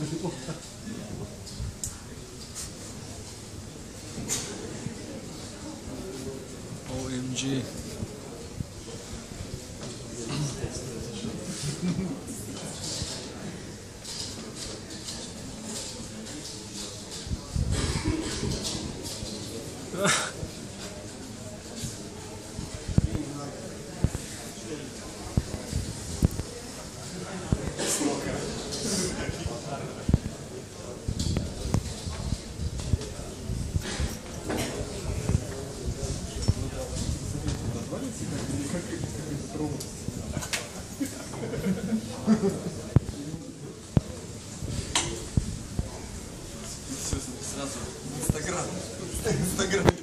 OMG. Сразу Инстаграм. Инстаграм.